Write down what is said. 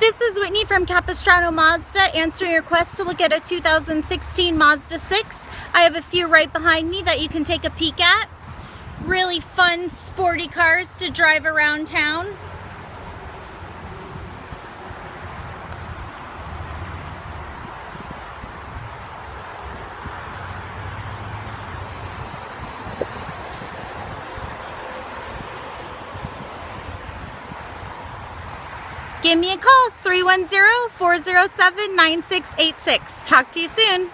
This is Whitney from Capistrano Mazda answering your request to look at a 2016 Mazda 6. I have a few right behind me that you can take a peek at. Really fun, sporty cars to drive around town. Give me a call, 310-407-9686. Talk to you soon.